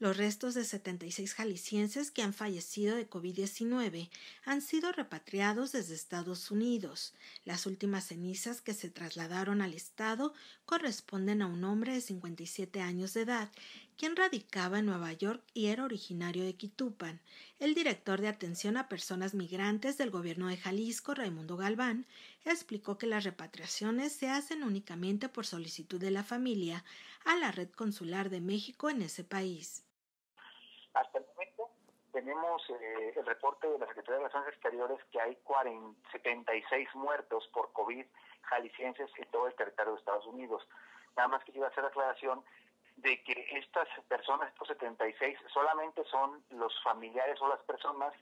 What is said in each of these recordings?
Los restos de 76 jaliscienses que han fallecido de COVID-19 han sido repatriados desde Estados Unidos. Las últimas cenizas que se trasladaron al estado corresponden a un hombre de 57 años de edad, quien radicaba en Nueva York y era originario de Quitupan. El director de atención a personas migrantes del gobierno de Jalisco, Raimundo Galván, explicó que las repatriaciones se hacen únicamente por solicitud de la familia a la red consular de México en ese país. Tenemos eh, el reporte de la Secretaría de Relaciones Exteriores que hay 76 muertos por COVID jaliscienses en todo el territorio de Estados Unidos. Nada más que quiero hacer la aclaración de que estas personas, estos 76, solamente son los familiares o las personas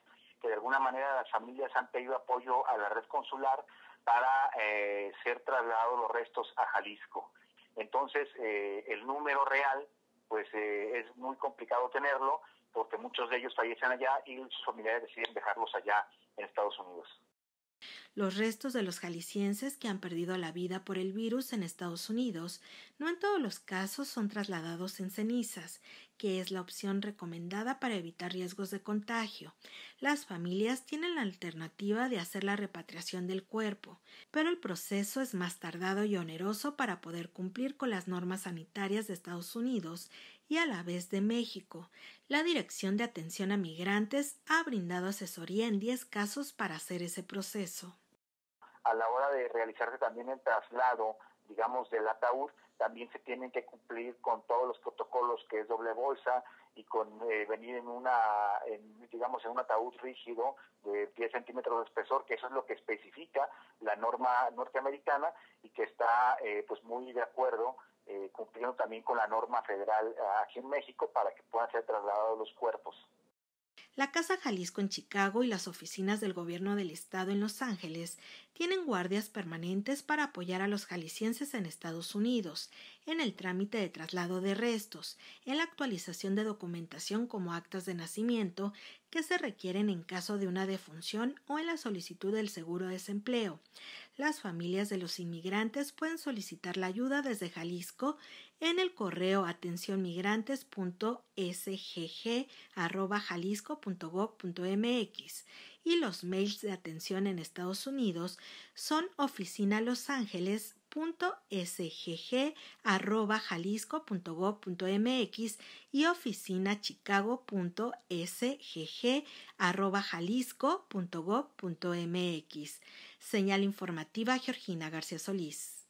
que de alguna manera las familias han pedido apoyo a la red consular para eh, ser trasladados los restos a Jalisco. Entonces, eh, el número real, pues eh, es muy complicado tenerlo, porque muchos de ellos fallecen allá y sus familiares deciden dejarlos allá en Estados Unidos. Los restos de los jaliscienses que han perdido la vida por el virus en Estados Unidos no en todos los casos son trasladados en cenizas, que es la opción recomendada para evitar riesgos de contagio. Las familias tienen la alternativa de hacer la repatriación del cuerpo, pero el proceso es más tardado y oneroso para poder cumplir con las normas sanitarias de Estados Unidos y a la vez de México. La Dirección de Atención a Migrantes ha brindado asesoría en 10 casos para hacer ese proceso. A la hora de realizarse también el traslado, digamos, del ataúd, también se tienen que cumplir con todos los protocolos que es doble bolsa y con eh, venir en una, digamos, en un ataúd rígido de 10 centímetros de espesor, que eso es lo que especifica la norma norteamericana y que está eh, pues muy de acuerdo eh, cumpliendo también con la norma federal eh, aquí en México para que puedan ser trasladados los cuerpos. La Casa Jalisco en Chicago y las oficinas del gobierno del estado en Los Ángeles tienen guardias permanentes para apoyar a los jaliscienses en Estados Unidos, en el trámite de traslado de restos, en la actualización de documentación como actas de nacimiento que se requieren en caso de una defunción o en la solicitud del seguro de desempleo. Las familias de los inmigrantes pueden solicitar la ayuda desde Jalisco en el correo atenciónmigrantes.sgg.jalisco.gov.mx y los mails de atención en Estados Unidos son oficina Los Ángeles .sgg@jalisco.gov.mx y oficina chicago.sgg@jalisco.gov.mx. Señal informativa Georgina García Solís.